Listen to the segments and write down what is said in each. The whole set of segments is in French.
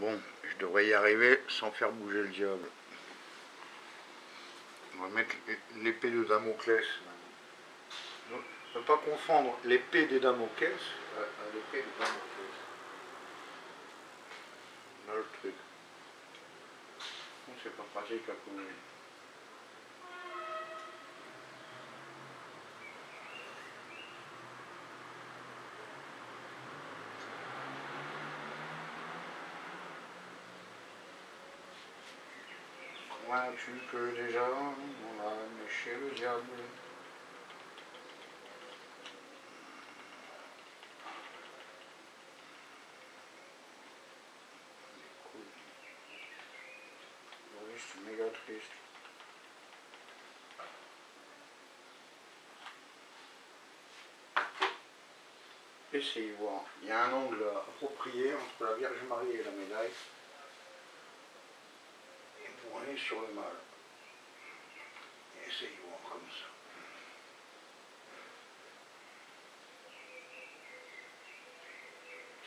Bon, je devrais y arriver sans faire bouger le diable. On va mettre l'épée de Damoclès. Ne pas confondre l'épée des Damoclès à l'épée de Damoclès. Là le truc. C'est pas pratique à courir. Crois-tu que déjà on a chez le diable méga triste. Essayez voir. Il y a un angle approprié entre la Vierge Marie et la médaille sur le mal. Essayez voir comme ça.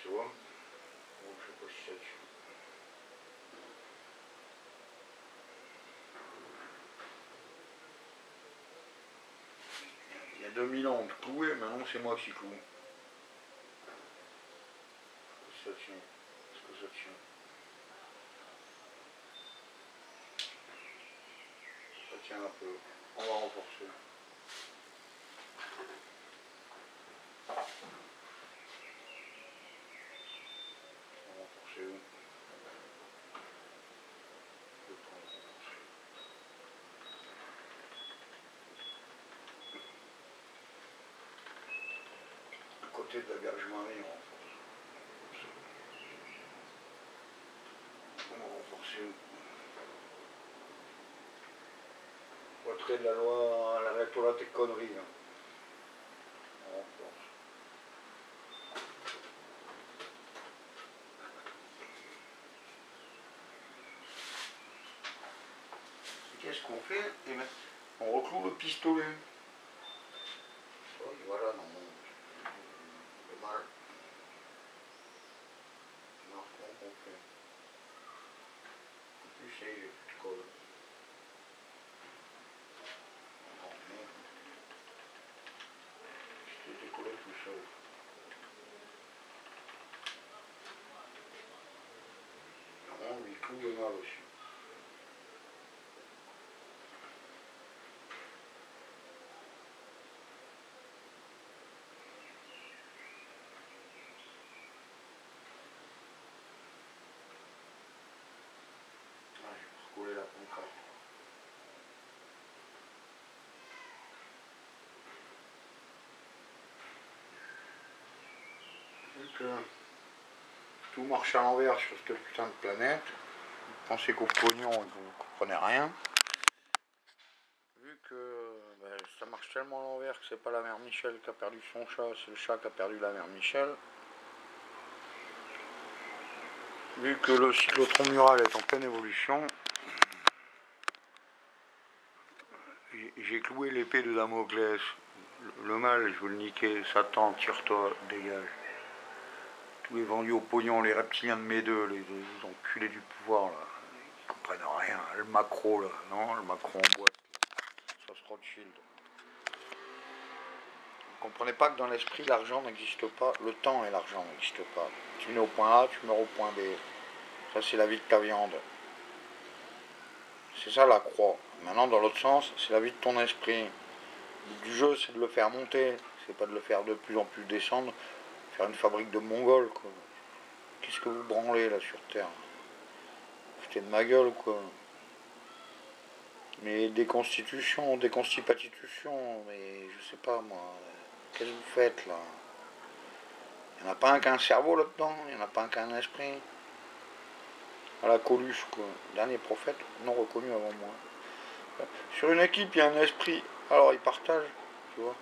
Tu vois? Bon, je sais pas si ça tue. Il y a 2000 ans, on te clouait, maintenant c'est moi qui cloue. Est-ce que ça tient Est-ce que ça tient? Ça tient un peu. On va renforcer. On va renforcer où? Je peux renforcer. À côté de la Vierge Marie, on renforce. On va renforcer où De la loi, la rectorat tes conneries. Hein. On. Et Qu'est-ce qu'on fait Eh ben, On recloue le pistolet. Oui, voilà, non. Le mal. Non, qu'on fait En plus, c'est je colle. Non, merde. Je t'ai décollé tout seul. Non, lui cloue le mal aussi. Ah, j'ai recollé la pancarte. Vu que tout marche à l'envers sur cette putain de planète, vous pensez qu'au pognon, vous comprenez rien. Vu que ben, ça marche tellement à l'envers que c'est pas la mère Michel qui a perdu son chat, c'est le chat qui a perdu la mère Michel. Vu que le cyclotron mural est en pleine évolution, j'ai- cloué l'épée de Damoclès. Le- mal, je veux le niquer. Satan, tire-toi, dégage. Tous les vendus au pognon, les reptiliens de mes deux, les, enculés du pouvoir, là. Ils comprennent rien. Le macro, là. Non, le macro en boîte. Ça se Rothschild. Vous comprenez pas que dans l'esprit, l'argent n'existe pas. Le temps et l'argent n'existent pas. Tu nais au point A, tu meurs au point B. Ça, c'est la vie de ta viande. C'est ça la croix. Maintenant, dans l'autre sens, c'est la vie de ton esprit. Du jeu, c'est de le faire monter. C'est pas de le faire de plus en plus descendre. Faire une fabrique de mongols, quoi. Qu'est-ce que vous branlez, là, sur Terre Foutez de ma gueule, quoi. Mais des constitutions, des constitutions, mais je sais pas, moi. Qu'est-ce que vous faites, là? Il n'y en a pas un qui a un cerveau là-dedans, il n'y en a pas un qui a un esprit. À la Coluche, quoi. Dernier prophète, non reconnu avant moi. Sur une équipe, il y a un esprit. Alors, ils partagent, tu vois.